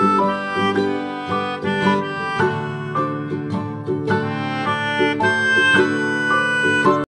Música